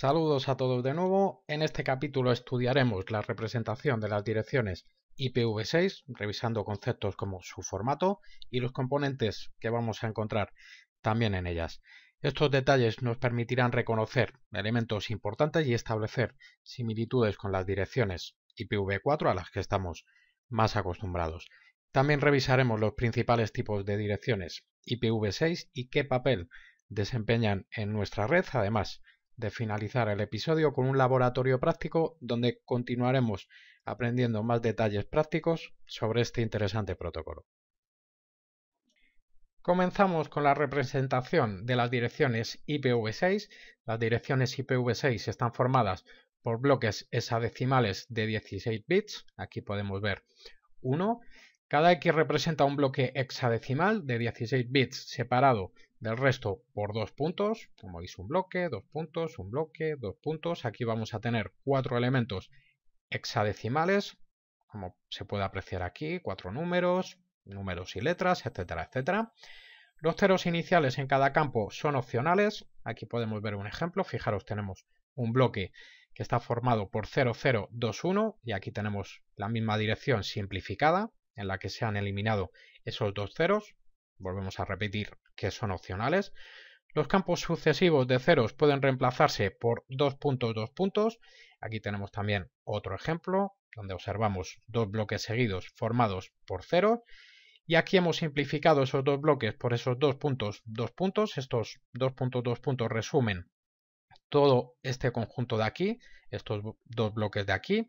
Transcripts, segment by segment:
Saludos a todos de nuevo. En este capítulo estudiaremos la representación de las direcciones IPv6, revisando conceptos como su formato y los componentes que vamos a encontrar también en ellas. Estos detalles nos permitirán reconocer elementos importantes y establecer similitudes con las direcciones IPv4 a las que estamos más acostumbrados. También revisaremos los principales tipos de direcciones IPv6 y qué papel desempeñan en nuestra red, además de finalizar el episodio con un laboratorio práctico donde continuaremos aprendiendo más detalles prácticos sobre este interesante protocolo. Comenzamos con la representación de las direcciones IPv6. Las direcciones IPv6 están formadas por bloques hexadecimales de 16 bits. Aquí podemos ver 1. Cada X representa un bloque hexadecimal de 16 bits separado del resto por dos puntos, como veis un bloque, dos puntos, un bloque, dos puntos. Aquí vamos a tener cuatro elementos hexadecimales, como se puede apreciar aquí, cuatro números, números y letras, etcétera, etcétera. Los ceros iniciales en cada campo son opcionales. Aquí podemos ver un ejemplo. Fijaros, tenemos un bloque que está formado por 0021 y aquí tenemos la misma dirección simplificada en la que se han eliminado esos dos ceros volvemos a repetir que son opcionales. Los campos sucesivos de ceros pueden reemplazarse por dos puntos, dos puntos. Aquí tenemos también otro ejemplo donde observamos dos bloques seguidos formados por cero. Y aquí hemos simplificado esos dos bloques por esos dos puntos, dos puntos. Estos dos puntos, dos puntos resumen todo este conjunto de aquí, estos dos bloques de aquí.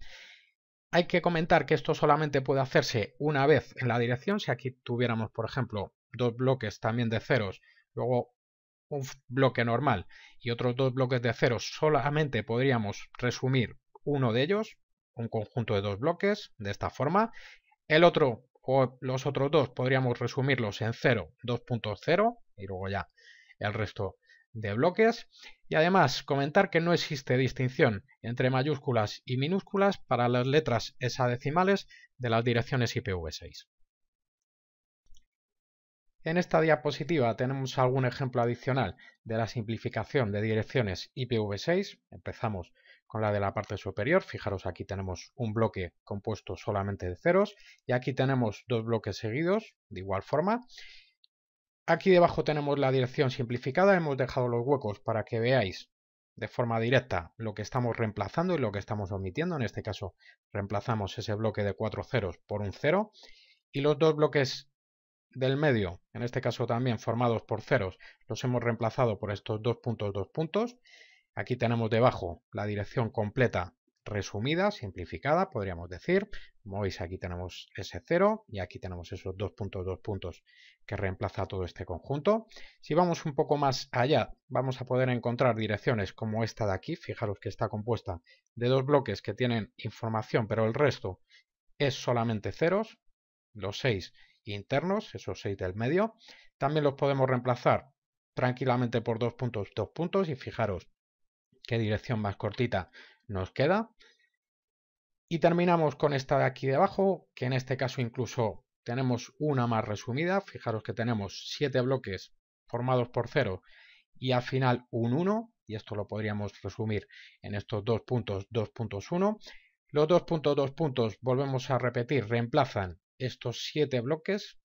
Hay que comentar que esto solamente puede hacerse una vez en la dirección. Si aquí tuviéramos, por ejemplo, dos bloques también de ceros, luego un bloque normal y otros dos bloques de ceros, solamente podríamos resumir uno de ellos, un conjunto de dos bloques, de esta forma. El otro o los otros dos podríamos resumirlos en 0, 2.0 y luego ya el resto de bloques. Y además comentar que no existe distinción entre mayúsculas y minúsculas para las letras hexadecimales de las direcciones IPv6. En esta diapositiva tenemos algún ejemplo adicional de la simplificación de direcciones IPv6. Empezamos con la de la parte superior. Fijaros, aquí tenemos un bloque compuesto solamente de ceros y aquí tenemos dos bloques seguidos de igual forma. Aquí debajo tenemos la dirección simplificada. Hemos dejado los huecos para que veáis de forma directa lo que estamos reemplazando y lo que estamos omitiendo. En este caso reemplazamos ese bloque de cuatro ceros por un cero y los dos bloques del medio, en este caso también formados por ceros, los hemos reemplazado por estos dos puntos, dos puntos. Aquí tenemos debajo la dirección completa resumida, simplificada, podríamos decir. Como veis, aquí tenemos ese cero y aquí tenemos esos dos puntos, dos puntos que reemplaza todo este conjunto. Si vamos un poco más allá, vamos a poder encontrar direcciones como esta de aquí. Fijaros que está compuesta de dos bloques que tienen información, pero el resto es solamente ceros. Los seis internos, esos 6 del medio. También los podemos reemplazar tranquilamente por dos puntos, dos puntos y fijaros qué dirección más cortita nos queda. Y terminamos con esta de aquí debajo, que en este caso incluso tenemos una más resumida. Fijaros que tenemos 7 bloques formados por 0 y al final un 1, y esto lo podríamos resumir en estos dos puntos, dos puntos 1. Los dos puntos, dos puntos, volvemos a repetir, reemplazan estos siete bloques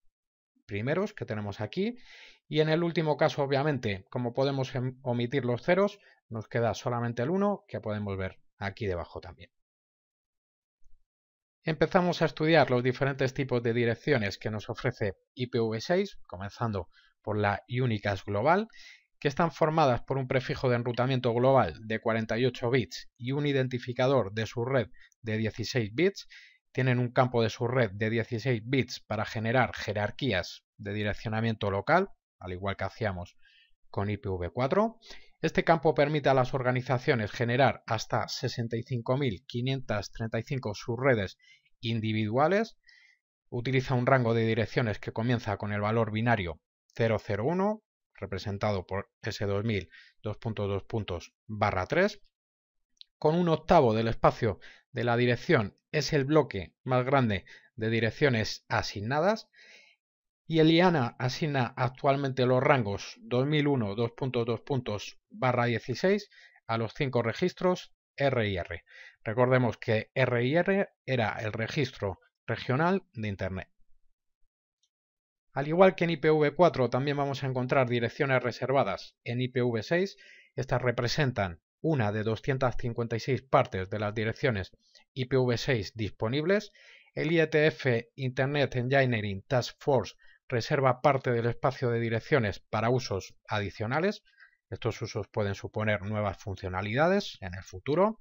primeros que tenemos aquí y en el último caso obviamente como podemos em, omitir los ceros nos queda solamente el 1 que podemos ver aquí debajo también. Empezamos a estudiar los diferentes tipos de direcciones que nos ofrece IPv6 comenzando por la Unicast global que están formadas por un prefijo de enrutamiento global de 48 bits y un identificador de su red de 16 bits tienen un campo de su red de 16 bits para generar jerarquías de direccionamiento local, al igual que hacíamos con IPv4. Este campo permite a las organizaciones generar hasta 65.535 subredes individuales. Utiliza un rango de direcciones que comienza con el valor binario 001, representado por S2000 2.2 barra 3, con un octavo del espacio de la dirección es el bloque más grande de direcciones asignadas y el IANA asigna actualmente los rangos 2001 2.2 puntos barra 16 a los cinco registros RIR. Recordemos que RIR era el registro regional de Internet. Al igual que en IPv4 también vamos a encontrar direcciones reservadas en IPv6. Estas representan una de 256 partes de las direcciones IPv6 disponibles. El IETF Internet Engineering Task Force reserva parte del espacio de direcciones para usos adicionales. Estos usos pueden suponer nuevas funcionalidades en el futuro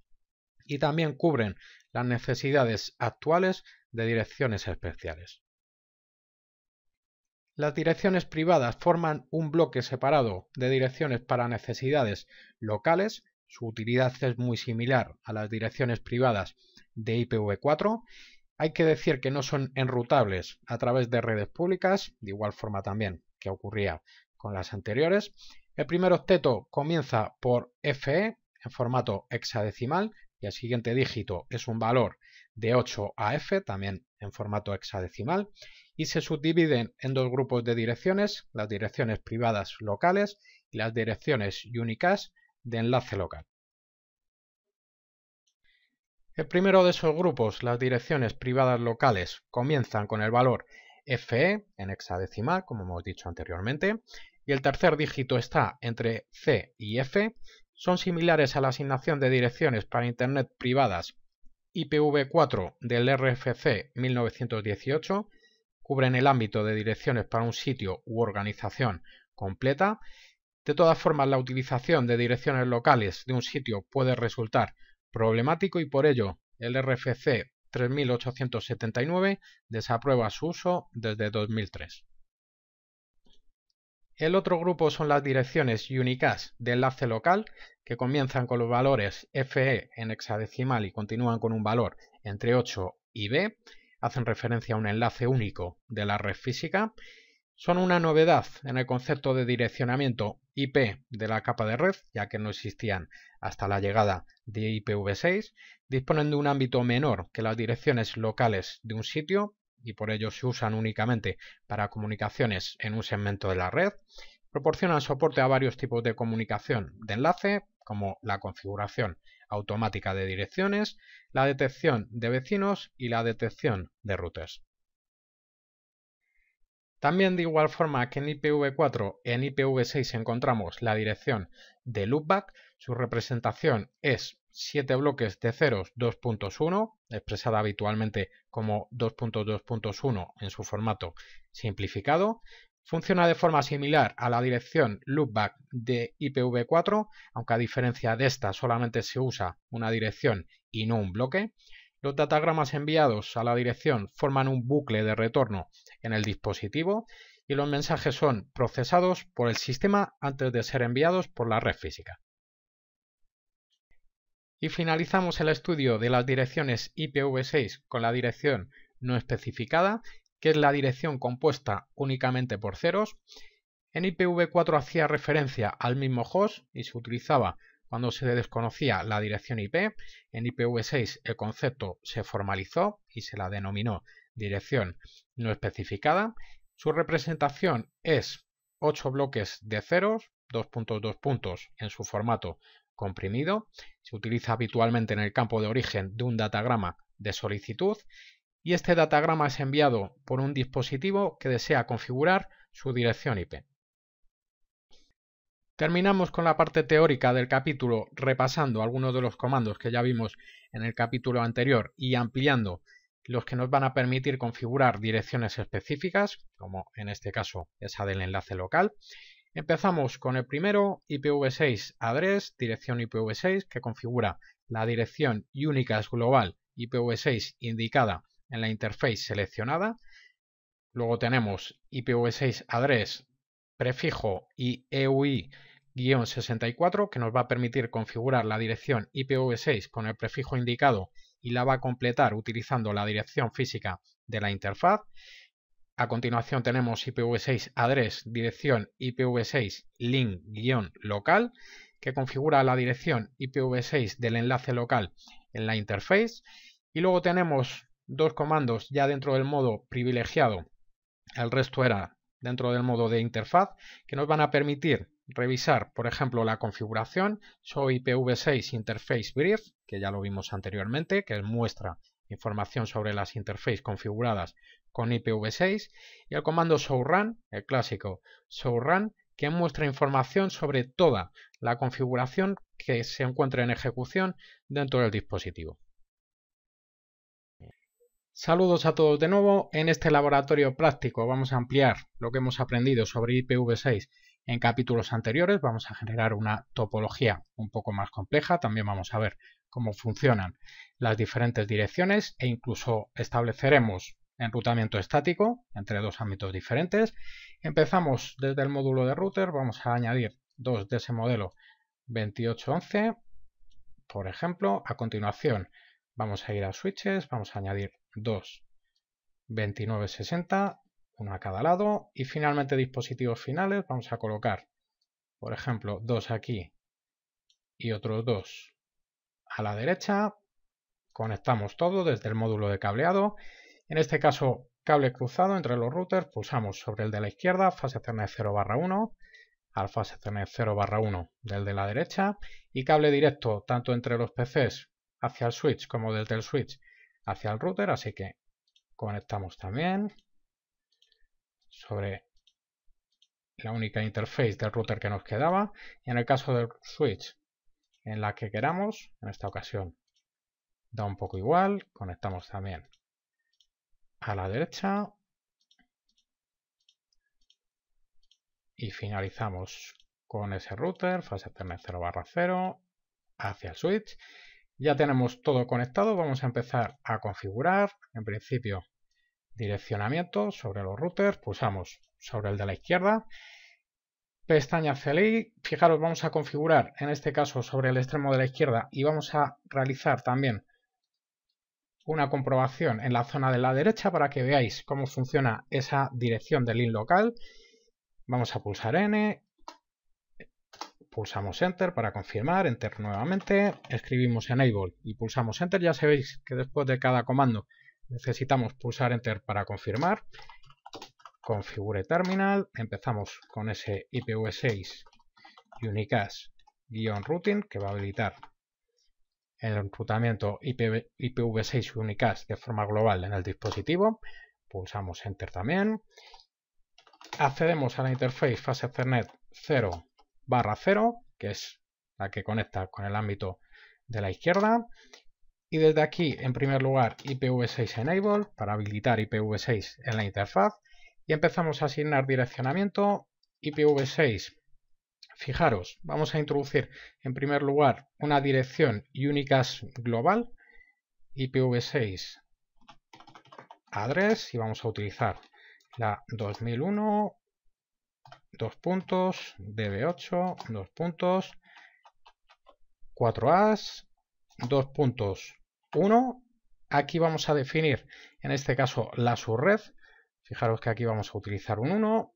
y también cubren las necesidades actuales de direcciones especiales. Las direcciones privadas forman un bloque separado de direcciones para necesidades locales. Su utilidad es muy similar a las direcciones privadas de IPv4. Hay que decir que no son enrutables a través de redes públicas, de igual forma también que ocurría con las anteriores. El primer octeto comienza por FE en formato hexadecimal y el siguiente dígito es un valor de 8 a F, también en formato hexadecimal, y se subdividen en dos grupos de direcciones, las direcciones privadas locales y las direcciones unicast de enlace local. El primero de esos grupos, las direcciones privadas locales, comienzan con el valor FE en hexadecimal, como hemos dicho anteriormente, y el tercer dígito está entre C y F, son similares a la asignación de direcciones para Internet privadas IPv4 del RFC 1918, cubren el ámbito de direcciones para un sitio u organización completa. De todas formas, la utilización de direcciones locales de un sitio puede resultar problemático y por ello el RFC 3879 desaprueba su uso desde 2003. El otro grupo son las direcciones unicast de enlace local, que comienzan con los valores FE en hexadecimal y continúan con un valor entre 8 y B, hacen referencia a un enlace único de la red física, son una novedad en el concepto de direccionamiento IP de la capa de red, ya que no existían hasta la llegada de IPv6, disponen de un ámbito menor que las direcciones locales de un sitio y por ello se usan únicamente para comunicaciones en un segmento de la red. Proporcionan soporte a varios tipos de comunicación de enlace, como la configuración automática de direcciones, la detección de vecinos y la detección de routers. También de igual forma que en IPv4, en IPv6 encontramos la dirección de loopback, su representación es 7 bloques de ceros 2.1, expresada habitualmente como 2.2.1 en su formato simplificado. Funciona de forma similar a la dirección loopback de IPv4, aunque a diferencia de esta solamente se usa una dirección y no un bloque. Los datagramas enviados a la dirección forman un bucle de retorno en el dispositivo y los mensajes son procesados por el sistema antes de ser enviados por la red física. Y finalizamos el estudio de las direcciones IPv6 con la dirección no especificada, que es la dirección compuesta únicamente por ceros. En IPv4 hacía referencia al mismo host y se utilizaba cuando se desconocía la dirección IP. En IPv6 el concepto se formalizó y se la denominó dirección no especificada. Su representación es 8 bloques de ceros, 2 puntos, 2 puntos en su formato comprimido. Se utiliza habitualmente en el campo de origen de un datagrama de solicitud y este datagrama es enviado por un dispositivo que desea configurar su dirección IP. Terminamos con la parte teórica del capítulo repasando algunos de los comandos que ya vimos en el capítulo anterior y ampliando los que nos van a permitir configurar direcciones específicas, como en este caso esa del enlace local. Empezamos con el primero, IPv6 address, dirección IPv6, que configura la dirección Unicast global IPv6 indicada en la interface seleccionada. Luego tenemos IPv6 address, prefijo y EUI-64, que nos va a permitir configurar la dirección IPv6 con el prefijo indicado y la va a completar utilizando la dirección física de la interfaz. A continuación tenemos IPv6 address, dirección IPv6 link-local, que configura la dirección IPv6 del enlace local en la interface. Y luego tenemos dos comandos ya dentro del modo privilegiado. El resto era dentro del modo de interfaz, que nos van a permitir revisar, por ejemplo, la configuración, show IPv6 Interface Brief, que ya lo vimos anteriormente, que muestra información sobre las interfaces configuradas con IPv6, y el comando showrun, el clásico showrun, que muestra información sobre toda la configuración que se encuentre en ejecución dentro del dispositivo. Saludos a todos de nuevo. En este laboratorio práctico vamos a ampliar lo que hemos aprendido sobre IPv6 en capítulos anteriores. Vamos a generar una topología un poco más compleja. También vamos a ver cómo funcionan las diferentes direcciones e incluso estableceremos enrutamiento estático entre dos ámbitos diferentes. Empezamos desde el módulo de router. Vamos a añadir dos de ese modelo 2811, por ejemplo. A continuación vamos a ir a switches, vamos a añadir dos 2960, uno a cada lado. Y finalmente dispositivos finales, vamos a colocar, por ejemplo, dos aquí y otros dos a la derecha. Conectamos todo desde el módulo de cableado. En este caso, cable cruzado entre los routers, pulsamos sobre el de la izquierda, fase Ethernet 0 barra 1, al fase Ethernet 0 barra 1 del de la derecha y cable directo tanto entre los PCs hacia el switch como desde el switch hacia el router, así que conectamos también sobre la única interface del router que nos quedaba y en el caso del switch en la que queramos, en esta ocasión da un poco igual, conectamos también a la derecha y finalizamos con ese router, fase Ethernet 0 barra 0 hacia el switch. Ya tenemos todo conectado, vamos a empezar a configurar, en principio direccionamiento sobre los routers, pulsamos sobre el de la izquierda, pestaña CLI, fijaros vamos a configurar en este caso sobre el extremo de la izquierda y vamos a realizar también una comprobación en la zona de la derecha para que veáis cómo funciona esa dirección del link local. Vamos a pulsar N, pulsamos Enter para confirmar, Enter nuevamente, escribimos Enable y pulsamos Enter. Ya sabéis que después de cada comando necesitamos pulsar Enter para confirmar. Configure Terminal, empezamos con ese IPv6 unicast-routing que va a habilitar el enrutamiento IPv6 unicast de forma global en el dispositivo. Pulsamos Enter también. Accedemos a la interface fase Ethernet 0 barra 0, que es la que conecta con el ámbito de la izquierda. Y desde aquí, en primer lugar, IPv6 Enable para habilitar IPv6 en la interfaz. Y empezamos a asignar direccionamiento IPv6 Fijaros, vamos a introducir en primer lugar una dirección unicast global, IPv6 address y vamos a utilizar la 2001, dos puntos, DB8, dos puntos, 4as, dos puntos, 1. Aquí vamos a definir, en este caso, la subred. Fijaros que aquí vamos a utilizar un 1.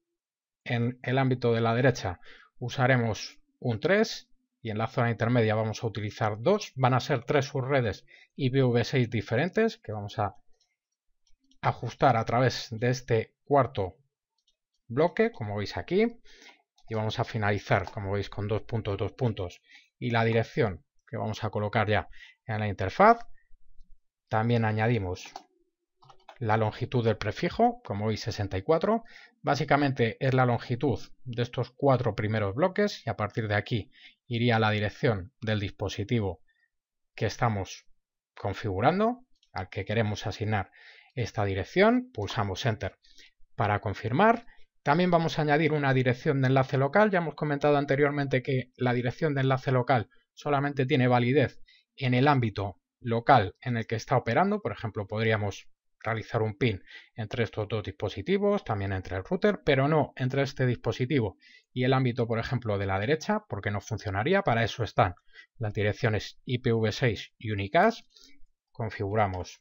En el ámbito de la derecha usaremos un 3 y en la zona intermedia vamos a utilizar 2. Van a ser tres subredes IPv6 diferentes que vamos a ajustar a través de este cuarto bloque, como veis aquí. Y vamos a finalizar, como veis, con dos puntos, dos puntos. Y la dirección que vamos a colocar ya en la interfaz. También añadimos la longitud del prefijo, como veis 64. Básicamente es la longitud de estos cuatro primeros bloques y a partir de aquí iría la dirección del dispositivo que estamos configurando, al que queremos asignar esta dirección. Pulsamos Enter para confirmar. También vamos a añadir una dirección de enlace local. Ya hemos comentado anteriormente que la dirección de enlace local solamente tiene validez en el ámbito local en el que está operando. Por ejemplo, podríamos realizar un pin entre estos dos dispositivos, también entre el router, pero no entre este dispositivo y el ámbito, por ejemplo, de la derecha, porque no funcionaría. Para eso están las direcciones IPv6 y Unicast. Configuramos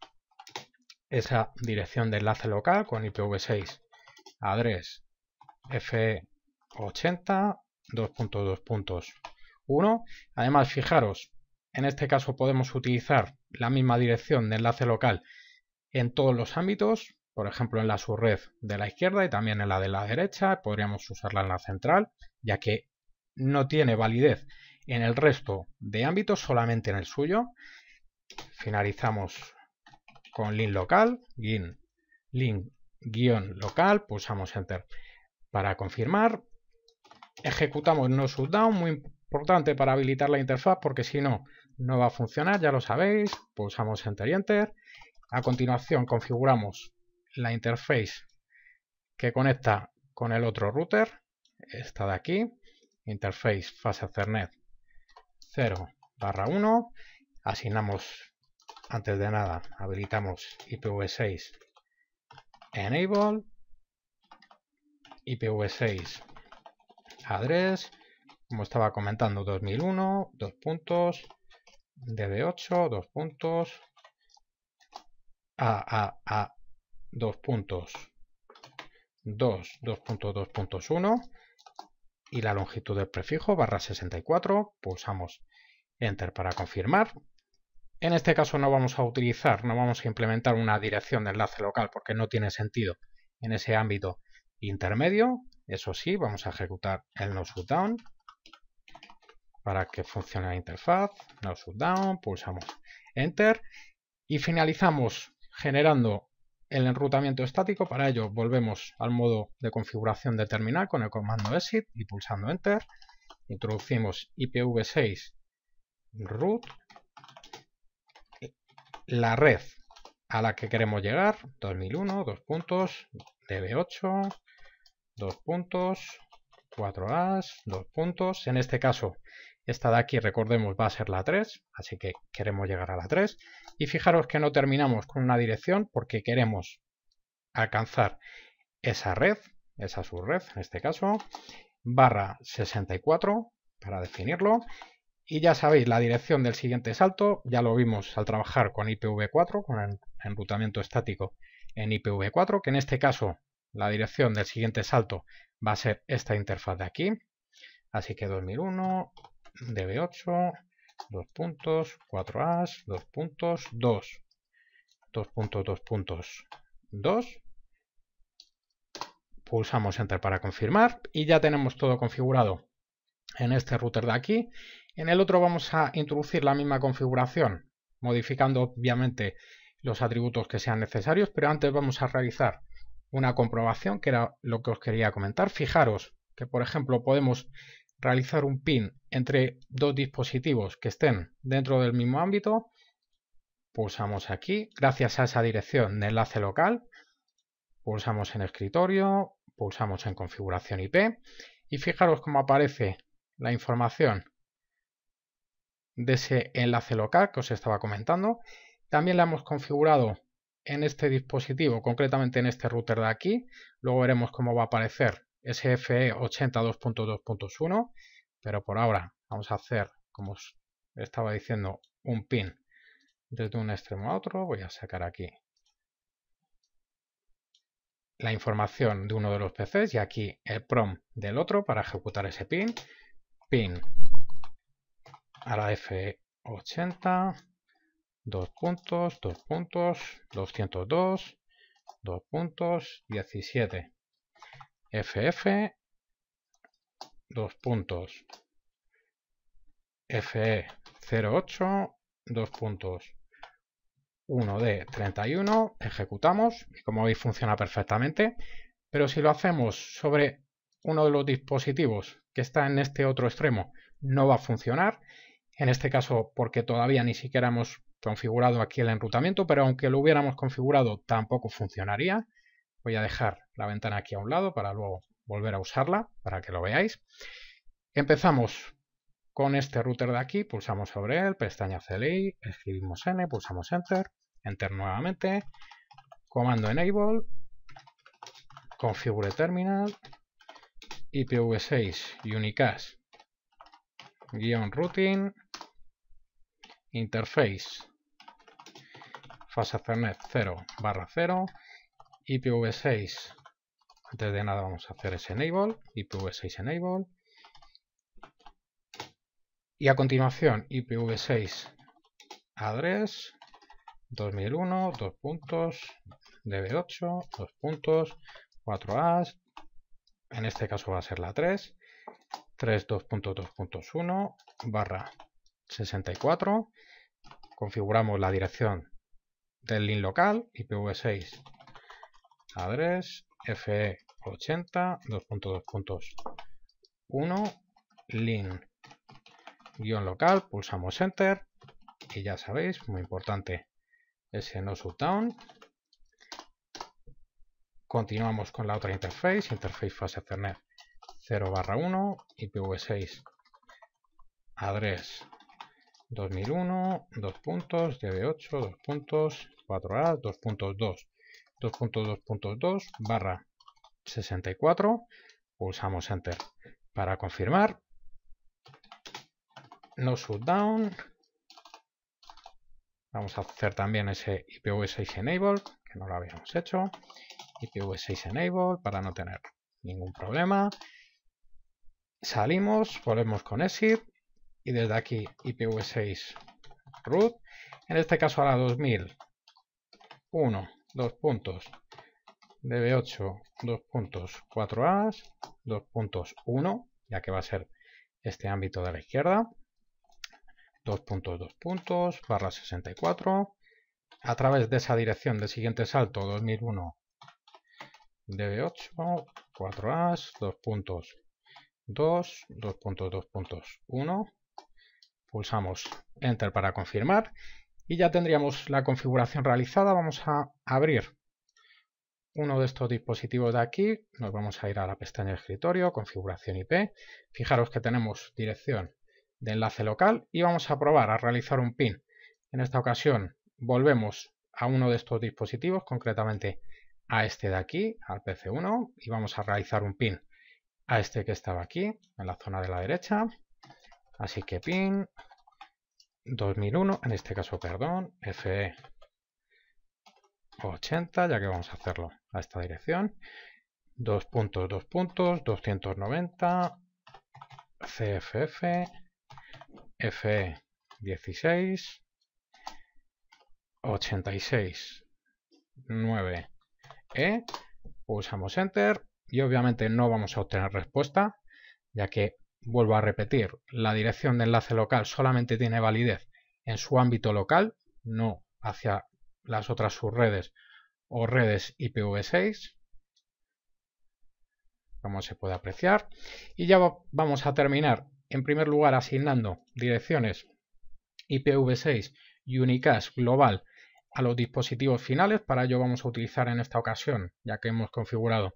esa dirección de enlace local con IPv6 address FE80 2.2.1. Además, fijaros, en este caso podemos utilizar la misma dirección de enlace local en todos los ámbitos, por ejemplo en la subred de la izquierda y también en la de la derecha, podríamos usarla en la central, ya que no tiene validez en el resto de ámbitos, solamente en el suyo. Finalizamos con link local, link guion local, pulsamos enter para confirmar. Ejecutamos no shutdown, muy importante para habilitar la interfaz porque si no, no va a funcionar, ya lo sabéis. Pulsamos enter y enter. A continuación configuramos la interface que conecta con el otro router, esta de aquí, interface fase Ethernet 0 barra 1, asignamos antes de nada, habilitamos IPv6 enable, IPv6 address, como estaba comentando 2001, dos puntos, DB8, dos puntos, AAA, dos puntos, 2, 2.2.1 y la longitud del prefijo barra 64. Pulsamos Enter para confirmar. En este caso no vamos a utilizar, no vamos a implementar una dirección de enlace local porque no tiene sentido en ese ámbito intermedio. Eso sí, vamos a ejecutar el no shutdown para que funcione la interfaz. No shutdown, pulsamos Enter y finalizamos generando el enrutamiento estático. Para ello volvemos al modo de configuración de terminal con el comando exit y pulsando enter. Introducimos IPv6 root, la red a la que queremos llegar, 2001, dos puntos, DB8, dos puntos, 4As, dos puntos. En este caso, esta de aquí, recordemos, va a ser la 3, así que queremos llegar a la 3. Y fijaros que no terminamos con una dirección porque queremos alcanzar esa red, esa subred en este caso, barra 64 para definirlo. Y ya sabéis la dirección del siguiente salto, ya lo vimos al trabajar con IPv4, con el enrutamiento estático en IPv4, que en este caso la dirección del siguiente salto va a ser esta interfaz de aquí. Así que 2001, DB8, dos puntos, 4as, dos puntos, 2, dos puntos, dos puntos, 2. Pulsamos Enter para confirmar y ya tenemos todo configurado en este router de aquí. En el otro vamos a introducir la misma configuración, modificando obviamente los atributos que sean necesarios, pero antes vamos a realizar una comprobación que era lo que os quería comentar. Fijaros que, por ejemplo, podemos realizar un pin entre dos dispositivos que estén dentro del mismo ámbito, pulsamos aquí, gracias a esa dirección de enlace local, pulsamos en escritorio, pulsamos en configuración IP y fijaros cómo aparece la información de ese enlace local que os estaba comentando. También la hemos configurado en este dispositivo, concretamente en este router de aquí. Luego veremos cómo va a aparecer SFE 82.2.1, pero por ahora vamos a hacer, como os estaba diciendo, un pin desde un extremo a otro. Voy a sacar aquí la información de uno de los PCs y aquí el PROM del otro para ejecutar ese pin. Pin a la F80, dos puntos, dos puntos, 202, dos puntos, 17. FF, dos puntos, FE08, dos puntos, 1D 31, ejecutamos y como veis funciona perfectamente, pero si lo hacemos sobre uno de los dispositivos que está en este otro extremo no va a funcionar, en este caso porque todavía ni siquiera hemos configurado aquí el enrutamiento, pero aunque lo hubiéramos configurado tampoco funcionaría. Voy a dejar la ventana aquí a un lado para luego volver a usarla para que lo veáis. Empezamos con este router de aquí, pulsamos sobre él, pestaña CLI, escribimos N, pulsamos Enter, Enter nuevamente, comando Enable, configure terminal, IPv6 unicast guion routing, interface. Fase Ethernet 0 barra 0 IPv6 antes de nada vamos a hacer ese enable. IPv6 enable. Y a continuación IPv6 address 2001 dos puntos. Db8 dos puntos. 4as en este caso va a ser la 3 32.2.1 barra 64. Configuramos la dirección del link local, IPv6 address FE 80 2.2.1 link guion local, pulsamos enter y ya sabéis, muy importante ese no shutdown. Continuamos con la otra interface, interface fase Ethernet 0 barra 1, IPv6 address 2001, 2 puntos, DB8, 2 puntos, 4A, 2.2, 2.2.2 barra 64, pulsamos enter. Para confirmar, no shutdown, vamos a hacer también ese IPv6 enable, que no lo habíamos hecho, IPv6 enable para no tener ningún problema, salimos, volvemos con exit y desde aquí IPv6 root, en este caso la 2000, 1, 2 puntos, DB8, 2 puntos, 4A, 2 puntos, 1, ya que va a ser este ámbito de la izquierda, 2 puntos, 2 puntos, barra 64, a través de esa dirección del siguiente salto, 2001, DB8, 4A, 2 puntos, 2, 2.2.1, pulsamos Enter para confirmar y ya tendríamos la configuración realizada. Vamos a abrir uno de estos dispositivos de aquí, nos vamos a ir a la pestaña de escritorio, configuración IP, fijaros que tenemos dirección de enlace local y vamos a probar a realizar un pin. En esta ocasión volvemos a uno de estos dispositivos, concretamente a este de aquí, al PC1, y vamos a realizar un pin a este que estaba aquí, en la zona de la derecha. Así que pin 2001, en este caso, perdón, FE 80, ya que vamos a hacerlo a esta dirección. Dos puntos, dos puntos, 290, CFF, FE 16, 86, 9, E. Pulsamos Enter y obviamente no vamos a obtener respuesta, ya que, vuelvo a repetir, la dirección de enlace local solamente tiene validez en su ámbito local, no hacia las otras subredes o redes IPv6, como se puede apreciar. Y ya vamos a terminar, en primer lugar, asignando direcciones IPv6 y Unicast global a los dispositivos finales. Para ello vamos a utilizar en esta ocasión, ya que hemos configurado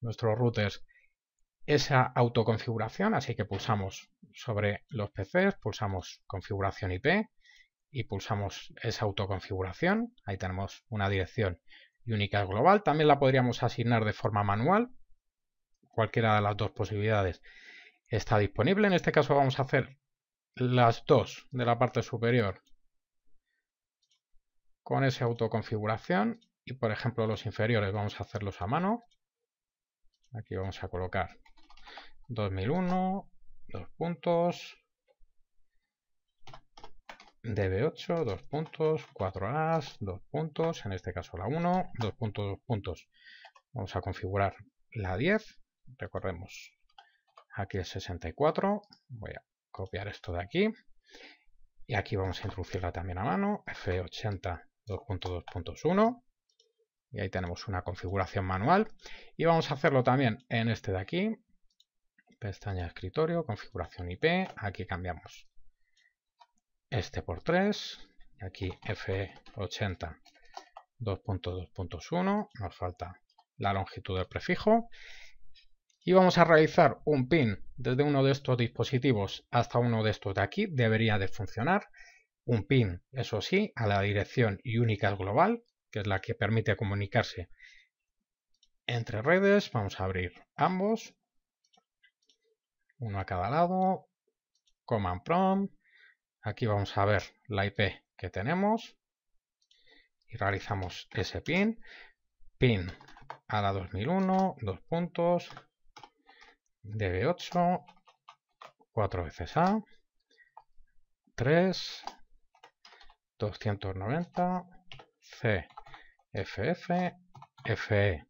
nuestros routers esa autoconfiguración, así que pulsamos sobre los PCs, pulsamos configuración IP y pulsamos esa autoconfiguración. Ahí tenemos una dirección única global. También la podríamos asignar de forma manual. Cualquiera de las dos posibilidades está disponible. En este caso vamos a hacer las dos de la parte superior con esa autoconfiguración y por ejemplo los inferiores vamos a hacerlos a mano Aquí vamos a colocar 2001, dos puntos, DB8, dos puntos, 4As, dos puntos, en este caso la 1, dos puntos, dos puntos. Vamos a configurar la 10, recordemos aquí el 64, voy a copiar esto de aquí. Y aquí vamos a introducirla también a mano, F80 2.2.1 y ahí tenemos una configuración manual. Y vamos a hacerlo también en este de aquí. Pestaña de escritorio, configuración IP. Aquí cambiamos este por 3. Aquí F80 2.2.1. Nos falta la longitud del prefijo. Y vamos a realizar un pin desde uno de estos dispositivos hasta uno de estos de aquí. Debería de funcionar. Un pin, eso sí, a la dirección única global que es la que permite comunicarse entre redes. Vamos a abrir ambos, uno a cada lado, command prompt. Aquí vamos a ver la IP que tenemos y realizamos ese pin. Pin a la 2001, dos puntos, DB8, cuatro veces A, 3, 290, C, FF, FE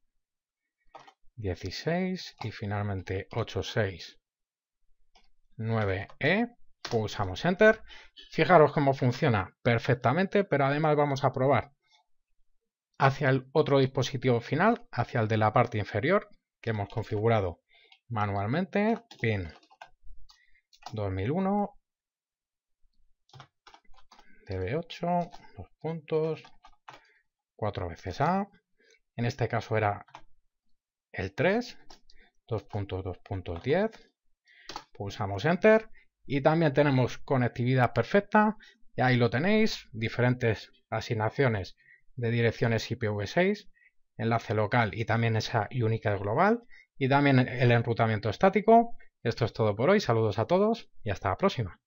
16 y finalmente 86 9E, e, pulsamos Enter. Fijaros cómo funciona perfectamente, pero además vamos a probar hacia el otro dispositivo final, hacia el de la parte inferior, que hemos configurado manualmente, pin 2001, DB8, dos puntos, cuatro veces A, en este caso era el 3, 2.2.10, pulsamos Enter y también tenemos conectividad perfecta, y ahí lo tenéis, diferentes asignaciones de direcciones IPv6, enlace local y también esa única global y también el enrutamiento estático. Esto es todo por hoy, saludos a todos y hasta la próxima.